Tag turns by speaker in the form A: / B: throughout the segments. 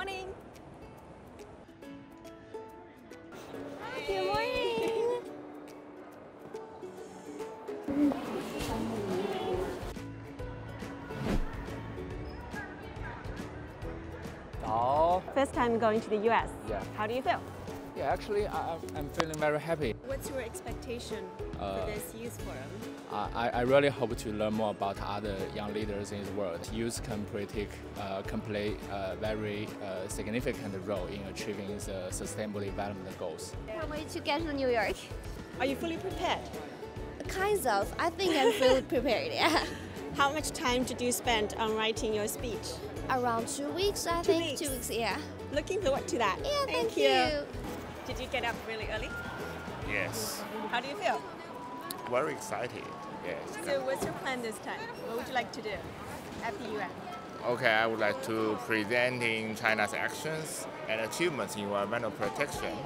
A: morning.
B: Good morning.
C: Oh,
A: First time going to the US.
C: Yeah.
A: How do you feel?
C: Yeah, actually, I, I'm- I'm feeling very happy.
A: What's your expectation
C: Uh,
A: for this youth forum?
C: I, I really hope to learn more about other young leaders in the world. Youth can play, uh, can play a very uh, significant role in achieving the sustainable development goals.
B: Can't wait to get to New York.
A: Are you fully prepared?
B: Kind of. I think I'm fully prepared. Yeah.
A: How much time did you spend on writing your speech?
B: Around two weeks, I
A: Two
B: think.
A: weeks.
B: Two weeks. Yeah.
A: Looking forward to that.
B: Yeah. Thank, you.
A: Did you get up really early?
D: Yes,
A: How do you feel?
D: very excited. Yes.
A: So what's your plan this time? What would you like to do at the UN?
D: Okay, I would like to presenting China's actions and achievements in environmental protection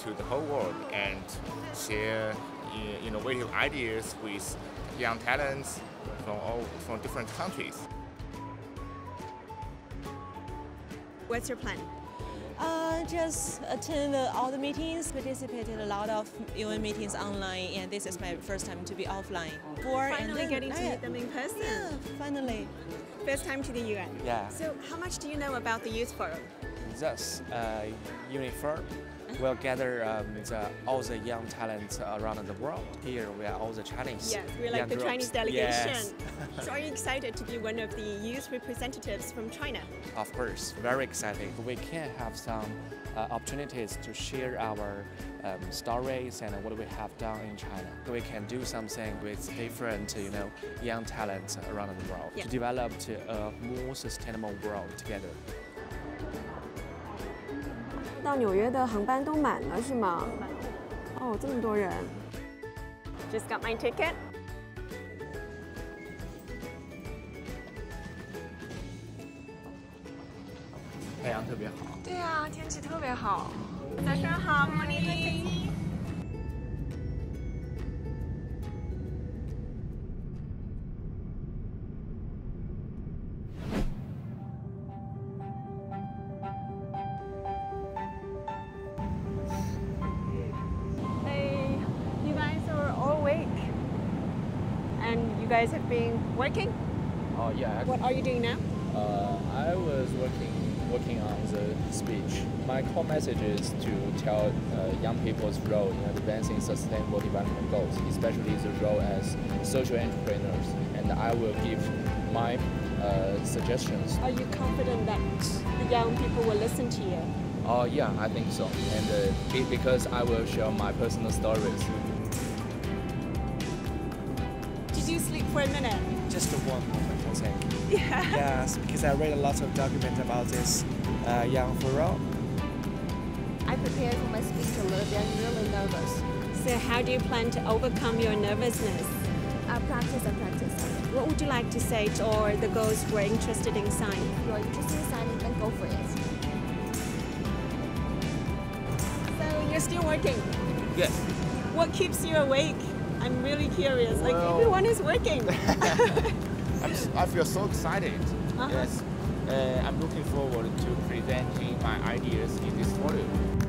D: to the whole world and share innovative ideas with young talents from all from different countries.
A: What's your plan?
E: Uh, just attend all the meetings, participated in a lot of UN meetings online, and this is my first time to be offline. For and
A: Finally
E: then-
A: getting to
E: yeah,
A: meet them in person.
E: Yeah, finally.
A: First time to the UN.
F: Yeah,
A: So how much do you know about the youth forum?
F: thus uh, Uniform will gather um, the, all the young talents around the world. Here we are all the Chinese.
A: Yes, we're like the
F: groups.
A: Chinese delegation.
F: Yes,
A: so are you excited to be one of the youth representatives from China?
F: of course, very exciting. We can have some uh, opportunities to share our um, stories and what we have done in China. We can do something with different, you know, young talents around the world
A: Yeah.
F: to develop a more sustainable world together.
A: 到纽约的航班都满了是吗？哦，这么多人。Just got my ticket.
C: 太阳特别好。
A: 对啊，天气特别好。早上好，morning。You guys have been working?
C: Oh, yeah.
A: What are you doing now?
C: Uh, I was working working on the speech. My core message is to tell uh, young people's role in advancing sustainable development goals, especially the role as social entrepreneurs. And I will give my uh, suggestions.
A: Are you confident that the young people will listen to you?
C: Oh yeah, I think so. And uh, because I will share my personal stories.
A: You sleep for a minute?
F: Just a one moment, I think.
A: Yeah.
F: Yes, because I read a lot of documents about this uh, young furrow.
B: I prepared for my speech a little bit. I'm really nervous.
A: So how do you plan to overcome your nervousness?
B: I practice and practice.
A: What would you like to say to all the girls who are interested in science?
B: If you're interested in science, then go for it.
A: So you're still working.
D: Yes.
A: What keeps you awake? I'm really curious. like everyone is working.
D: I feel so excited.
A: Uh-huh.
D: Yes. Uh, I'm looking forward to presenting my ideas in this forum.